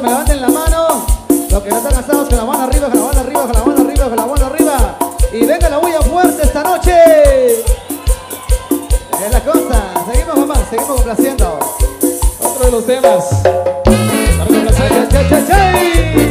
me levanten la mano. Los que no están cansados, con la mano arriba, con la mano arriba, con la mano arriba, con la mano arriba. Y venga la bulla fuerte esta noche. Es la cosa. Seguimos, mamá, seguimos complaciendo. Otro de los temas. Complacer. ¡Chay, chay, chay!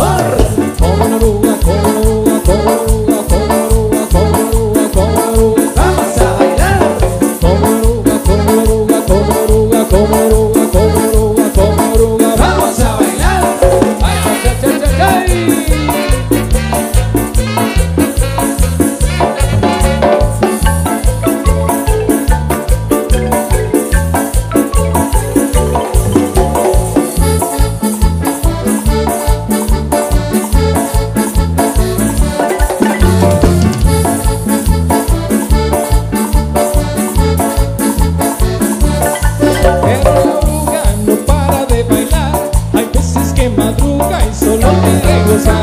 amor. was I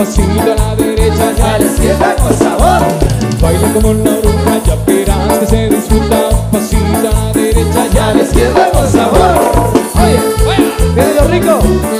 pasito a la derecha y a la izquierda con sabor. Baila como una bruja, ya verás que se disfruta. Pasito a la derecha y a la izquierda con sabor. Oye, oye, viene lo rico.